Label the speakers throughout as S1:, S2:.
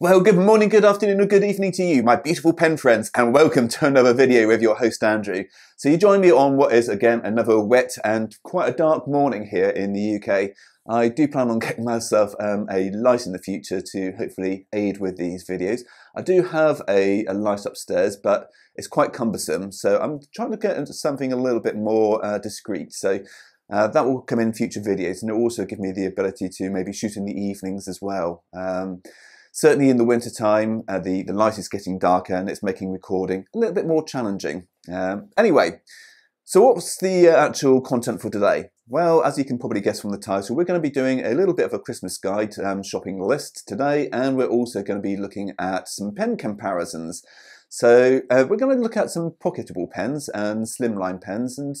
S1: Well, good morning, good afternoon, or good evening to you, my beautiful pen friends, and welcome to another video with your host Andrew. So you join me on what is again another wet and quite a dark morning here in the UK. I do plan on getting myself um, a light in the future to hopefully aid with these videos. I do have a, a light upstairs, but it's quite cumbersome, so I'm trying to get into something a little bit more uh, discreet. So uh, that will come in future videos, and it will also give me the ability to maybe shoot in the evenings as well. Um, Certainly in the winter time, uh, the, the light is getting darker and it's making recording a little bit more challenging. Um, anyway, so what's the uh, actual content for today? Well, as you can probably guess from the title, we're going to be doing a little bit of a Christmas guide um, shopping list today, and we're also going to be looking at some pen comparisons. So uh, we're going to look at some pocketable pens and slimline pens and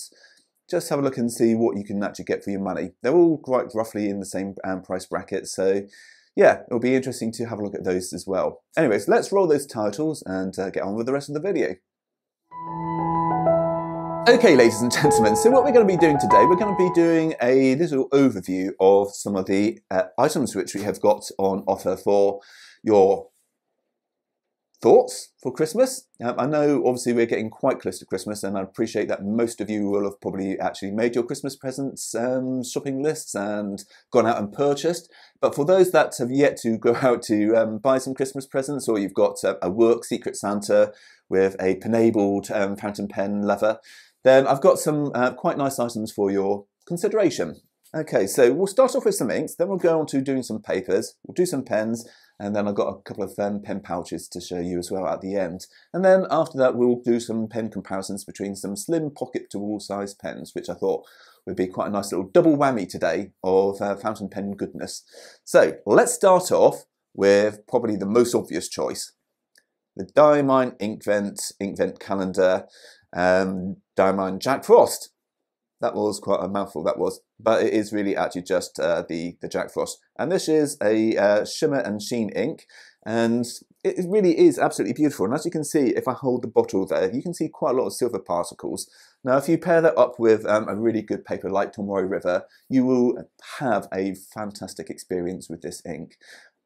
S1: just have a look and see what you can actually get for your money. They're all quite roughly in the same um, price bracket, so yeah, it'll be interesting to have a look at those as well. Anyways, let's roll those titles and uh, get on with the rest of the video. Okay, ladies and gentlemen, so what we're going to be doing today, we're going to be doing a little overview of some of the uh, items which we have got on offer for your thoughts for Christmas? Um, I know obviously we're getting quite close to Christmas, and I appreciate that most of you will have probably actually made your Christmas presents um, shopping lists and gone out and purchased. But for those that have yet to go out to um, buy some Christmas presents, or you've got a, a work Secret Santa with a penabled um, fountain pen lever, then I've got some uh, quite nice items for your consideration. Okay, so we'll start off with some inks, then we'll go on to doing some papers, we'll do some pens, and then I've got a couple of um, pen pouches to show you as well at the end. And then after that, we'll do some pen comparisons between some slim pocket to wall size pens, which I thought would be quite a nice little double whammy today of uh, fountain pen goodness. So let's start off with probably the most obvious choice. The Diamine Inkvent Inkvent Calendar um, Diamine Jack Frost. That was quite a mouthful, that was. But it is really actually just uh, the, the Jack Frost. And this is a uh, shimmer and sheen ink. And it really is absolutely beautiful. And as you can see, if I hold the bottle there, you can see quite a lot of silver particles. Now, if you pair that up with um, a really good paper like Tomoe River, you will have a fantastic experience with this ink.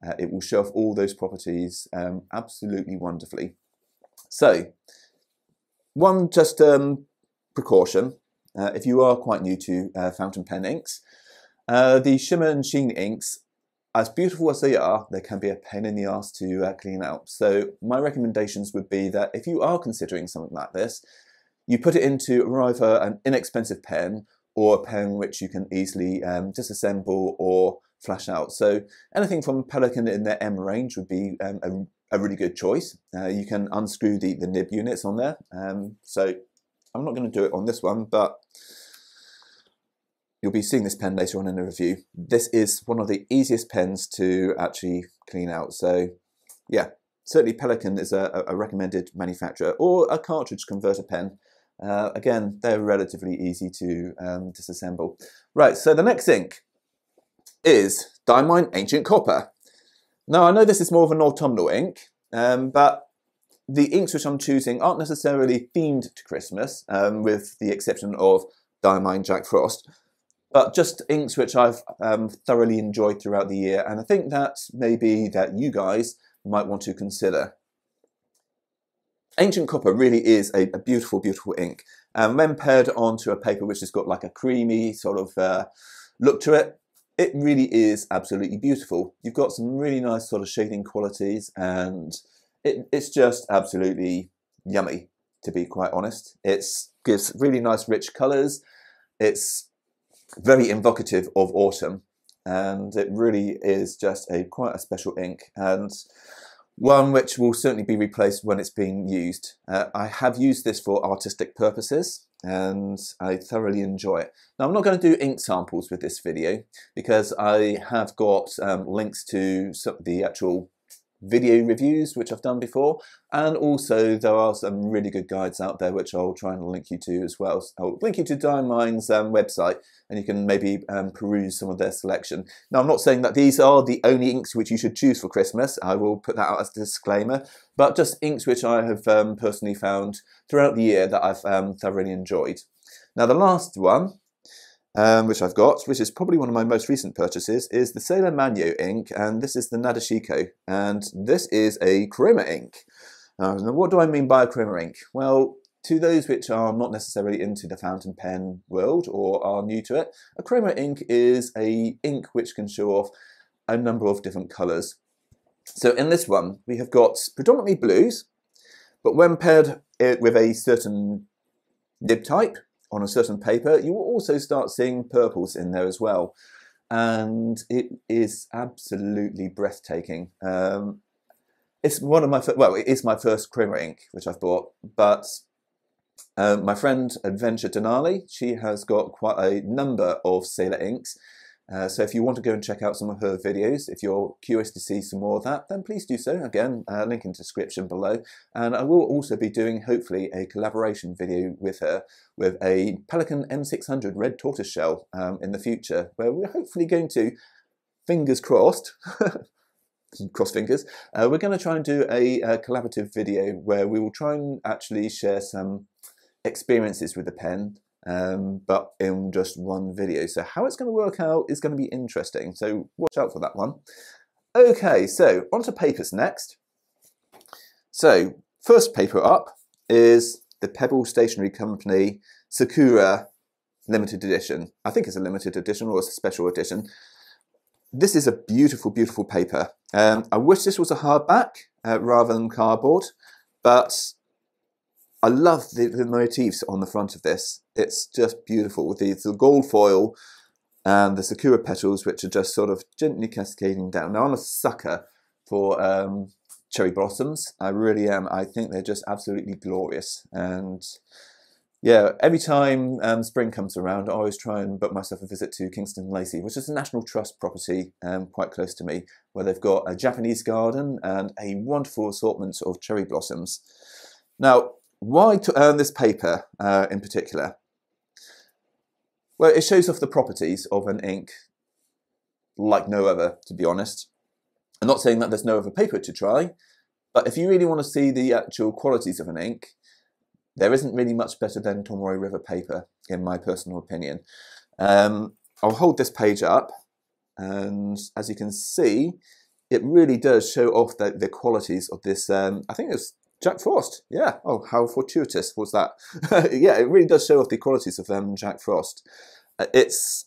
S1: Uh, it will show off all those properties um, absolutely wonderfully. So, one just um, precaution, uh, if you are quite new to uh, fountain pen inks, uh, the shimmer and sheen inks, as beautiful as they are, they can be a pain in the ass to uh, clean out. So my recommendations would be that if you are considering something like this, you put it into either an inexpensive pen or a pen which you can easily um, disassemble or flash out. So anything from Pelikan in their M range would be um, a, a, really good choice. Uh, you can unscrew the, the nib units on there. Um, so I'm not going to do it on this one, but you'll be seeing this pen later on in the review. This is one of the easiest pens to actually clean out. So yeah, certainly Pelikan is a, a recommended manufacturer or a cartridge converter pen. Uh, again, they're relatively easy to um, disassemble. Right, so the next ink is Diamine Ancient Copper. Now, I know this is more of an autumnal ink, um, but the inks which I'm choosing aren't necessarily themed to Christmas, um, with the exception of Diamine Jack Frost, but just inks which I've um, thoroughly enjoyed throughout the year, and I think that maybe that you guys might want to consider. Ancient Copper really is a, a beautiful, beautiful ink. And when paired onto a paper which has got like a creamy sort of uh, look to it, it really is absolutely beautiful. You've got some really nice sort of shading qualities and it, it's just absolutely yummy, to be quite honest. It gives really nice rich colours. It's very invocative of autumn and it really is just a quite a special ink and one which will certainly be replaced when it's being used. Uh, I have used this for artistic purposes and I thoroughly enjoy it. Now I'm not going to do ink samples with this video because I have got um, links to the actual video reviews, which I've done before, and also there are some really good guides out there, which I'll try and link you to as well. I'll link you to Diamine's um, website, and you can maybe um, peruse some of their selection. Now, I'm not saying that these are the only inks which you should choose for Christmas. I will put that out as a disclaimer, but just inks which I have um, personally found throughout the year that I've um, thoroughly enjoyed. Now, the last one um, which I've got, which is probably one of my most recent purchases, is the Sailor Manyo ink, and this is the Nadeshiko, and this is a chroma ink. Uh, now, what do I mean by a chroma ink? Well, to those which are not necessarily into the fountain pen world or are new to it, a chroma ink is a ink which can show off a number of different colours. So in this one, we have got predominantly blues, but when paired with a certain nib type on a certain paper, you will also start seeing purples in there as well. And it is absolutely breathtaking. Um, it's one of my well, it is my first chroma ink which I've bought, but um, my friend Adventure Denali, she has got quite a number of Sailor inks, uh, so if you want to go and check out some of her videos, if you're curious to see some more of that, then please do so. Again, uh, link in description below. And I will also be doing, hopefully, a collaboration video with her with a Pelikan M600 red tortoise shell um, in the future, where we're hopefully going to, fingers crossed, cross fingers, uh, we're going to try and do a, a collaborative video where we will try and actually share some experiences with the pen um, but in just one video. So how it's going to work out is going to be interesting. So watch out for that one. Okay, so on to papers next. So first paper up is the Pebble Stationery Company Sakura limited edition. I think it's a limited edition or a special edition. This is a beautiful, beautiful paper. Um, I wish this was a hardback uh, rather than cardboard, but I love the, the, motifs on the front of this. It's just beautiful with the, the gold foil and the sakura petals, which are just sort of gently cascading down. Now, I'm a sucker for um, cherry blossoms. I really am. I think they're just absolutely glorious. And yeah, every time um, spring comes around, I always try and book myself a visit to Kingston Lacy, which is a National Trust property um, quite close to me, where they've got a Japanese garden and a wonderful assortment of cherry blossoms. Now, why to earn this paper uh, in particular? Well, it shows off the properties of an ink like no other, to be honest. I'm not saying that there's no other paper to try, but if you really want to see the actual qualities of an ink, there isn't really much better than Tomoe River paper, in my personal opinion. Um, I'll hold this page up, and as you can see, it really does show off the, the qualities of this, um, I think it's Jack Frost, yeah. Oh, how fortuitous was that? yeah, it really does show off the qualities of um, Jack Frost. Uh, it's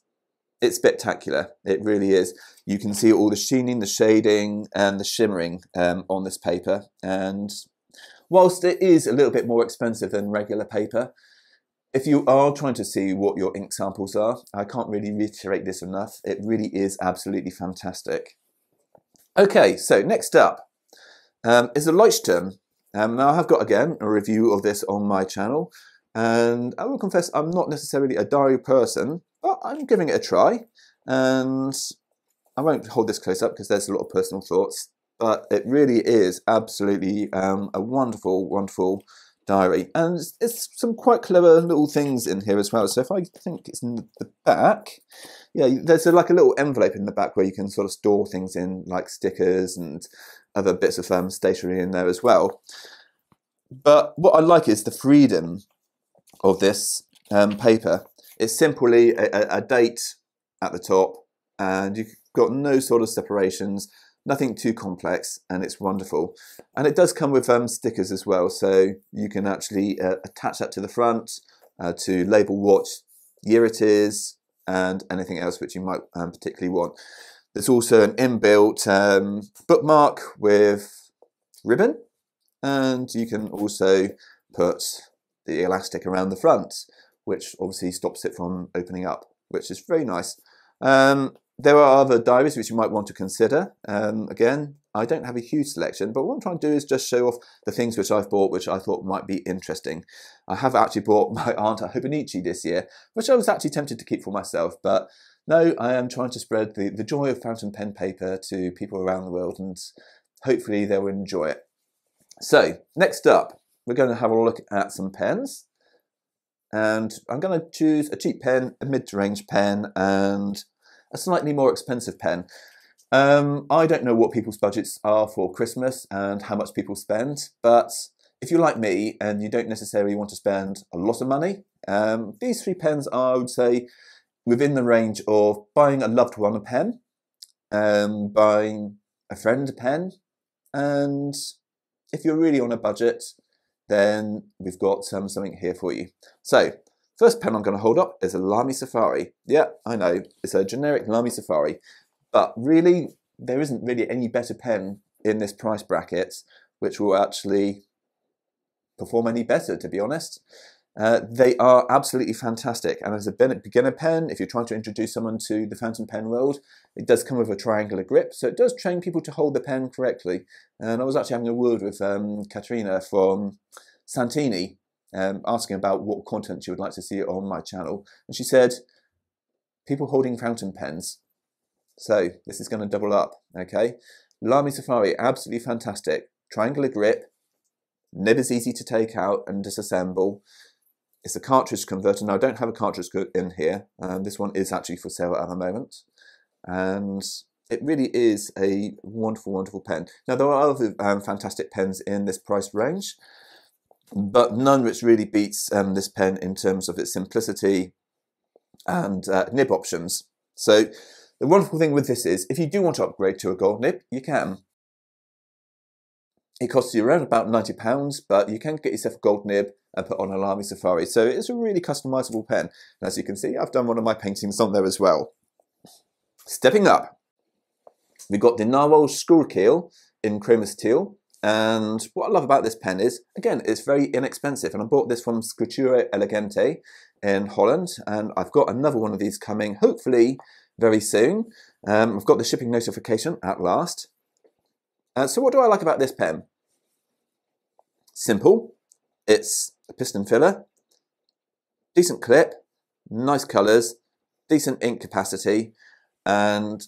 S1: it's spectacular. It really is. You can see all the sheening, the shading, and the shimmering um, on this paper. And whilst it is a little bit more expensive than regular paper, if you are trying to see what your ink samples are, I can't really reiterate this enough. It really is absolutely fantastic. Okay, so next up um, is the Leuchtturm um, now I have got again a review of this on my channel and I will confess I'm not necessarily a diary person but I'm giving it a try and I won't hold this close up because there's a lot of personal thoughts but it really is absolutely um, a wonderful wonderful diary and it's, it's, some quite clever little things in here as well so if I think it's in the back yeah there's a, like a little envelope in the back where you can sort of store things in like stickers and other bits of um, stationery in there as well. But what I like is the freedom of this um, paper. It's simply a, a, date at the top, and you've got no sort of separations, nothing too complex, and it's wonderful. And it does come with um, stickers as well, so you can actually uh, attach that to the front uh, to label what year it is and anything else which you might um, particularly want. There's also an inbuilt um, bookmark with ribbon, and you can also put the elastic around the front, which obviously stops it from opening up, which is very nice. Um, there are other diaries which you might want to consider. Um, again, I don't have a huge selection, but what I'm trying to do is just show off the things which I've bought which I thought might be interesting. I have actually bought my Aunt a Hobonichi this year, which I was actually tempted to keep for myself, but no, I am trying to spread the, the joy of fountain pen paper to people around the world and hopefully they will enjoy it. So, next up, we're going to have a look at some pens. And I'm going to choose a cheap pen, a mid-range pen, and a slightly more expensive pen. Um, I don't know what people's budgets are for Christmas and how much people spend, but if you're like me and you don't necessarily want to spend a lot of money, um, these three pens are, I would say, within the range of buying a loved one a pen, um, buying a friend a pen, and if you're really on a budget, then we've got um, something here for you. So, first pen I'm going to hold up is a Lamy Safari. Yeah, I know, it's a generic Lamy Safari, but really, there isn't really any better pen in this price bracket which will actually perform any better, to be honest. Uh, they are absolutely fantastic. And as a beginner pen, if you're trying to introduce someone to the fountain pen world, it does come with a triangular grip. So it does train people to hold the pen correctly. And I was actually having a word with um, Katerina from Santini, um, asking about what content she would like to see on my channel. And she said, people holding fountain pens. So this is going to double up, okay? Lamy Safari, absolutely fantastic. Triangular grip, nib is easy to take out and disassemble. It's a cartridge converter. Now, I don't have a cartridge in here. Um, this one is actually for sale at the moment. And it really is a wonderful, wonderful pen. Now, there are other um, fantastic pens in this price range, but none which really beats um, this pen in terms of its simplicity and uh, nib options. So the wonderful thing with this is, if you do want to upgrade to a gold nib, you can. It costs you around about £90, but you can get yourself a gold nib and put on a Lamy Safari. So it's a really customizable pen. And as you can see, I've done one of my paintings on there as well. Stepping up, we've got the Narwhal Schuylkill in Chromis Teal. And what I love about this pen is, again, it's very inexpensive. And I bought this from Scrittura Elegante in Holland. And I've got another one of these coming, hopefully very soon. Um, I've got the shipping notification at last. Uh, so what do I like about this pen? Simple. It's a piston filler, decent clip, nice colours, decent ink capacity, and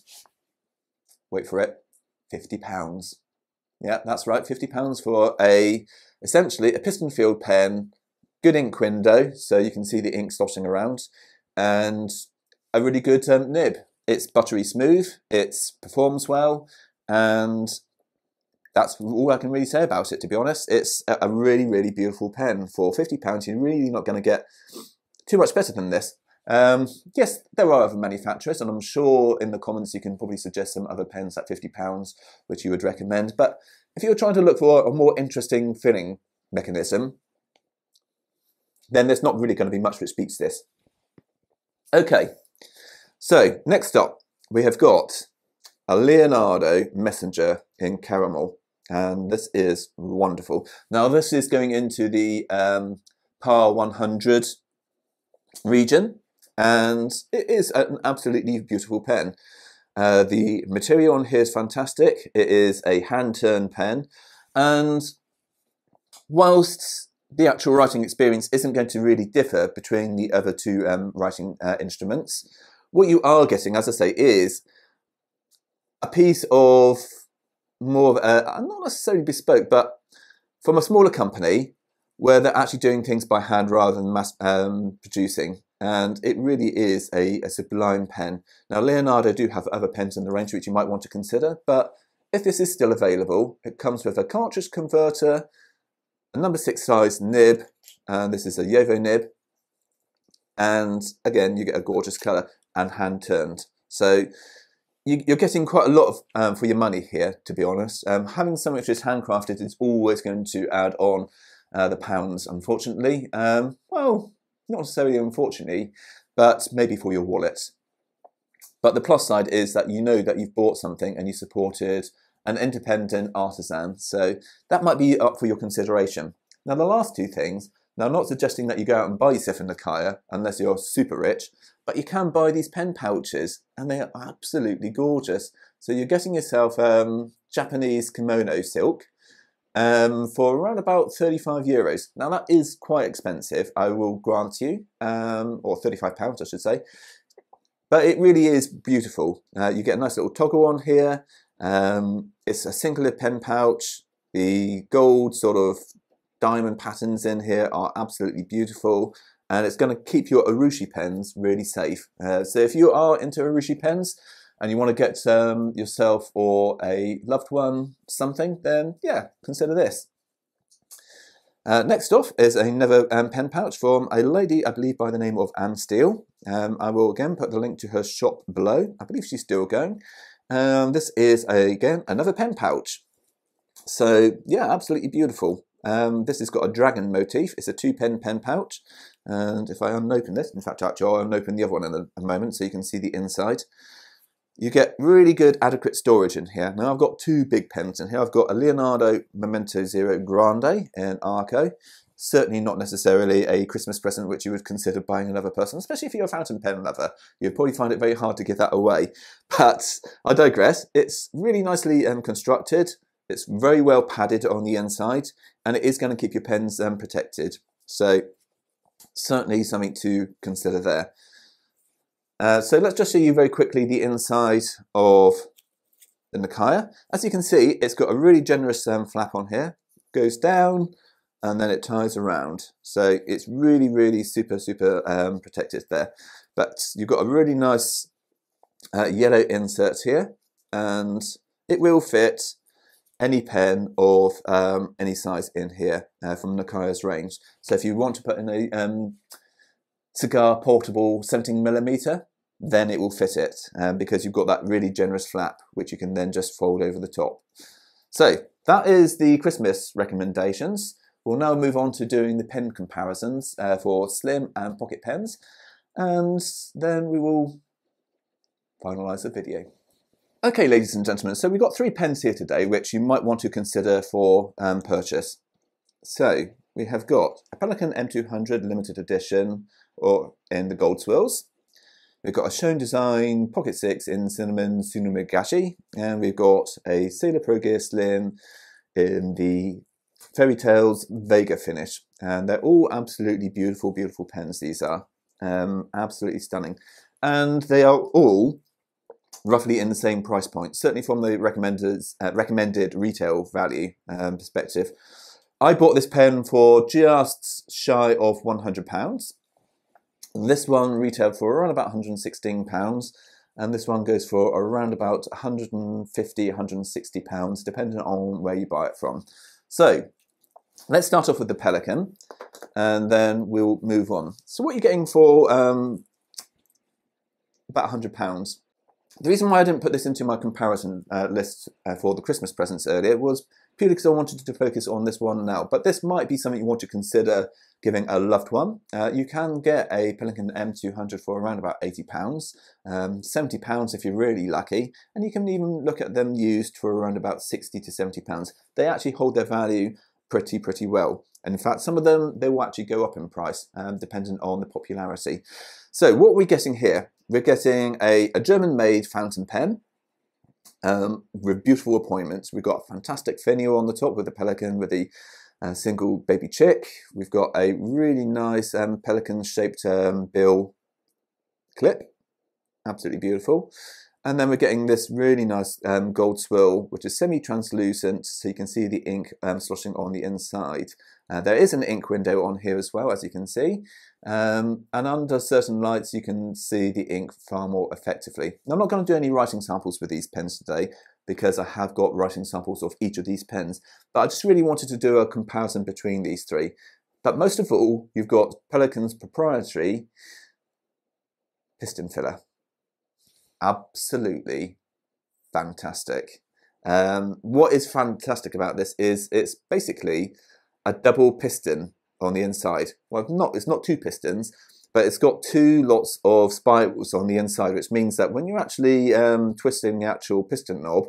S1: wait for it, £50. Yeah, that's right, £50 for a essentially a piston filled pen, good ink window, so you can see the ink sloshing around, and a really good um, nib. It's buttery smooth, it performs well, and that's all I can really say about it, to be honest. It's a really, really beautiful pen. For £50, you're really not going to get too much better than this. Um, yes, there are other manufacturers, and I'm sure in the comments you can probably suggest some other pens at £50 which you would recommend. But if you're trying to look for a more interesting filling mechanism, then there's not really going to be much which beats this. Okay, so next up we have got a Leonardo Messenger in caramel and this is wonderful. Now this is going into the um, PAR 100 region and it is an absolutely beautiful pen. Uh, the material on here is fantastic. It is a hand-turned pen and whilst the actual writing experience isn't going to really differ between the other two um, writing uh, instruments, what you are getting, as I say, is a piece of more of a, not necessarily bespoke, but from a smaller company where they're actually doing things by hand rather than mass um, producing. And it really is a, a, sublime pen. Now, Leonardo do have other pens in the range which you might want to consider, but if this is still available, it comes with a cartridge converter, a number six size nib, and this is a JoWo nib. And again, you get a gorgeous color and hand turned. So you, are getting quite a lot of, um, for your money here, to be honest. Um, having something which is handcrafted is always going to add on uh, the pounds, unfortunately. Um, well, not necessarily unfortunately, but maybe for your wallet. But the plus side is that you know that you've bought something and you supported an independent artisan. So that might be up for your consideration. Now, the last two things, now I'm not suggesting that you go out and buy yourself a Nakaya unless you're super rich, but you can buy these pen pouches and they are absolutely gorgeous. So you're getting yourself um, Japanese kimono silk um, for around about 35 euros. Now that is quite expensive, I will grant you, um, or 35 pounds I should say. But it really is beautiful. Uh, you get a nice little toggle on here. Um, it's a single pen pouch. The gold sort of diamond patterns in here are absolutely beautiful and it's going to keep your Urushi pens really safe. Uh, so if you are into Urushi pens and you want to get um, yourself or a loved one something, then yeah, consider this. Uh, next off is another um, pen pouch from a lady, I believe, by the name of Anne Steel. Um, I will again put the link to her shop below. I believe she's still going. Um, this is, a, again, another pen pouch. So, yeah, absolutely beautiful. Um, this has got a dragon motif. It's a two-pen pen pouch. And if I unopen this, in fact, actually, I'll unopen the other one in a, a moment so you can see the inside you get really good adequate storage in here. Now I've got two big pens in here. I've got a Leonardo Momento Zero Grande in Arco. Certainly not necessarily a Christmas present which you would consider buying another person, especially if you're a fountain pen lover. You'd probably find it very hard to give that away. But I digress. It's really nicely um, constructed. It's very well padded on the inside and it is going to keep your pens um, protected. So certainly something to consider there. Uh, so let's just show you very quickly the inside of the Nakaya. As you can see, it's got a really generous um, flap on here. Goes down and then it ties around. So it's really, really super, super um, protected there. But you've got a really nice uh, yellow insert here and it will fit any pen of um, any size in here uh, from Nakaya's range. So if you want to put in a um, cigar portable 17 millimeter, then it will fit it um, because you've got that really generous flap which you can then just fold over the top. So that is the Christmas recommendations. We'll now move on to doing the pen comparisons uh, for slim and pocket pens and then we will finalise the video. Okay ladies and gentlemen, so we've got three pens here today which you might want to consider for um, purchase. So we have got a Pelikan M200 limited edition or in the gold swirls. We've got a Schon DSGN Pocket 6 in Cinnamon Suminagashi, and we've got a Sailor Pro Gear Slim in the Fairy Tales Vega finish. And they're all absolutely beautiful, beautiful pens, these are. Um, absolutely stunning. And they are all roughly in the same price point, certainly from the recommended, uh, recommended retail value um, perspective. I bought this pen for just shy of £100. This one retailed for around about £116 and this one goes for around about £150, 160 pounds depending on where you buy it from so let's start off with the Pelikan, and then we'll move on so what you're getting for um, about 100 pounds the reason why I didn't put this into my comparison uh, list uh, for the Christmas presents earlier was purely because I wanted to focus on this one now. But this might be something you want to consider giving a loved one. Uh, you can get a Pelikan M200 for around about £80, um, £70 if you're really lucky, and you can even look at them used for around about 60 to £70. They actually hold their value pretty, pretty well. And in fact, some of them, they will actually go up in price, um, dependent on the popularity. So what we're getting here, we're getting a, a German-made fountain pen, um, with beautiful appointments. We've got a fantastic finial on the top with the pelican, with the uh, single baby chick. We've got a really nice um, pelikan shaped um, bill clip, absolutely beautiful. And then we're getting this really nice um, gold swirl, which is semi-translucent, so you can see the ink um, sloshing on the inside. Uh, there is an ink window on here as well, as you can see. Um, and under certain lights, you can see the ink far more effectively. Now, I'm not going to do any writing samples with these pens today because I have got writing samples of each of these pens. But I just really wanted to do a comparison between these three. But most of all, you've got Pelikan's proprietary piston filler. Absolutely fantastic. Um, what is fantastic about this is it's basically a double piston on the inside. Well, not it's not two pistons, but it's got two lots of spirals on the inside, which means that when you're actually um, twisting the actual piston knob,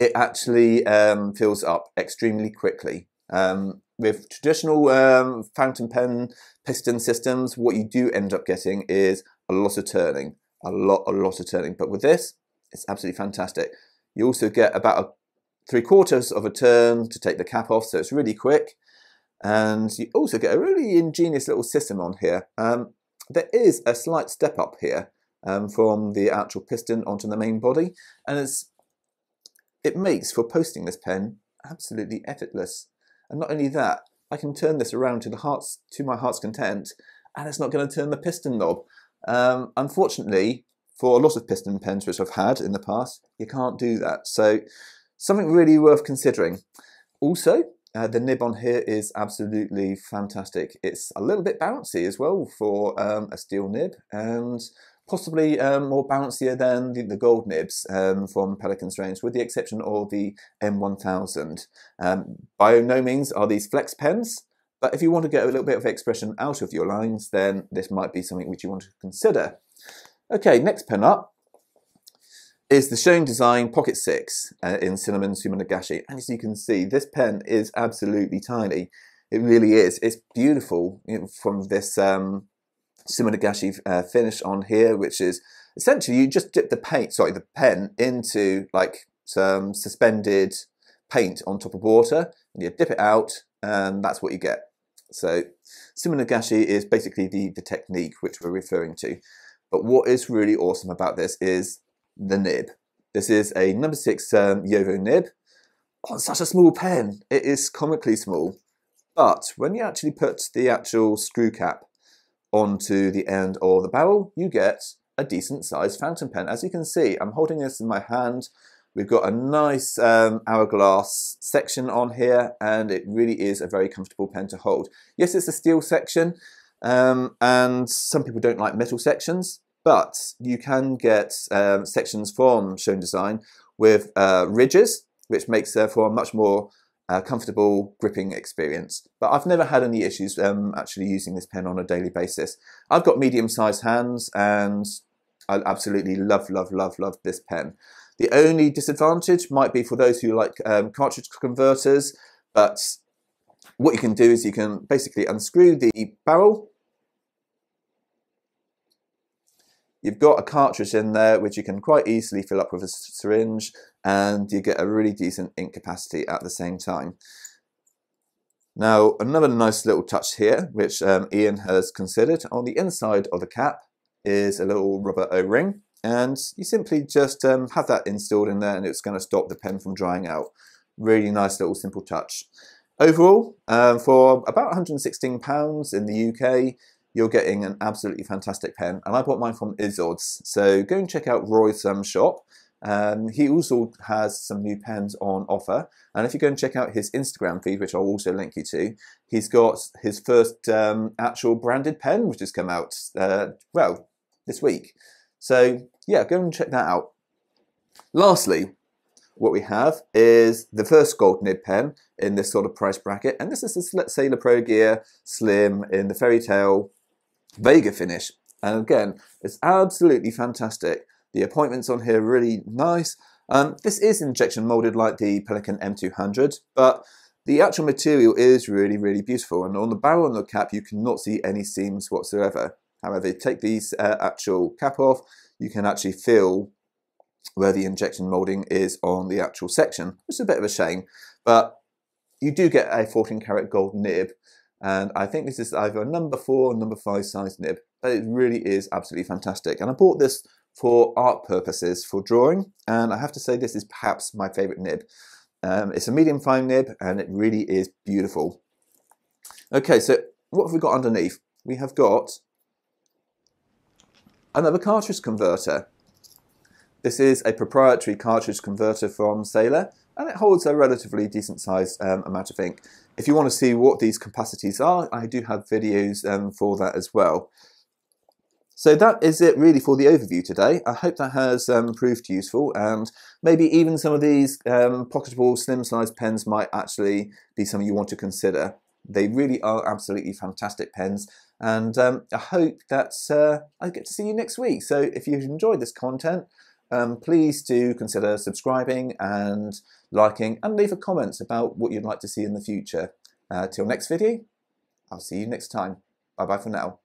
S1: it actually um, fills up extremely quickly. Um, with traditional um, fountain pen piston systems, what you do end up getting is a lot of turning, a lot, a lot of turning. But with this, it's absolutely fantastic. You also get about a three quarters of a turn to take the cap off, so it's really quick. And you also get a really ingenious little system on here. Um, there is a slight step up here um, from the actual piston onto the main body, and it's, it makes for posting this pen absolutely effortless. And not only that, I can turn this around to the heart's to my heart's content, and it's not going to turn the piston knob. Um, unfortunately, for a lot of piston pens which I've had in the past, you can't do that. So something really worth considering. Also, uh, the nib on here is absolutely fantastic. It's a little bit bouncy as well for um, a steel nib and possibly um, more bouncier than the, the gold nibs um, from Pelikan's range, with the exception of the M1000. Um, by no means are these flex pens, but if you want to get a little bit of expression out of your lines, then this might be something which you want to consider. Okay, next pen up is the Schon DSGN Pocket 6 uh, in Cinnamon Suminagashi. And as you can see, this pen is absolutely tiny. It really is. It's beautiful you know, from this um, Suminagashi uh, finish on here, which is essentially you just dip the paint, sorry, the pen into like some suspended paint on top of water, and you dip it out, and that's what you get. So Suminagashi is basically the, the technique which we're referring to. But what is really awesome about this is the nib. This is a number six um, Jowo nib on such a small pen. It is comically small. But when you actually put the actual screw cap onto the end or the barrel, you get a decent sized fountain pen. As you can see, I'm holding this in my hand. We've got a nice um, hourglass section on here and it really is a very comfortable pen to hold. Yes, it's a steel section um, and some people don't like metal sections, but you can get um, sections from Schon DSGN with uh, ridges, which makes therefore a much more uh, comfortable gripping experience. But I've never had any issues um, actually using this pen on a daily basis. I've got medium-sized hands and I absolutely love, love, love, love this pen. The only disadvantage might be for those who like um, cartridge converters, but what you can do is you can basically unscrew the barrel You've got a cartridge in there which you can quite easily fill up with a syringe and you get a really decent ink capacity at the same time. Now another nice little touch here which um, Ian has considered on the inside of the cap is a little rubber o-ring and you simply just um, have that installed in there and it's going to stop the pen from drying out. Really nice little simple touch. Overall, um, for about £116 in the UK, you're getting an absolutely fantastic pen. And I bought mine from Izod's. So go and check out Roy's um, shop. Um, he also has some new pens on offer. And if you go and check out his Instagram feed, which I'll also link you to, he's got his first um, actual branded pen, which has come out, uh, well, this week. So yeah, go and check that out. Lastly, what we have is the first gold nib pen in this sort of price bracket. And this is the, let's Pro Gear Slim in the Fairy Tale Vega finish. And again, it's absolutely fantastic. The appointments on here are really nice. Um, this is injection molded like the Pelikan M200, but the actual material is really, really beautiful. And on the barrel and the cap, you cannot see any seams whatsoever. However, take these uh, actual cap off, you can actually feel where the injection molding is on the actual section, which is a bit of a shame. But you do get a 14 karat gold nib, and I think this is either a number four or number five size nib. But it really is absolutely fantastic. And I bought this for art purposes, for drawing. And I have to say this is perhaps my favorite nib. Um, it's a medium fine nib and it really is beautiful. Okay, so what have we got underneath? We have got another cartridge converter. This is a proprietary cartridge converter from Sailor and it holds a relatively decent sized um, amount of ink. If you want to see what these capacities are, I do have videos um, for that as well. So that is it really for the overview today. I hope that has um, proved useful and maybe even some of these um, pocketable slim sized pens might actually be something you want to consider. They really are absolutely fantastic pens and um, I hope that uh, I get to see you next week. So if you've enjoyed this content, um, please do consider subscribing and liking and leave a comment about what you'd like to see in the future. Uh, till next video, I'll see you next time. Bye bye for now.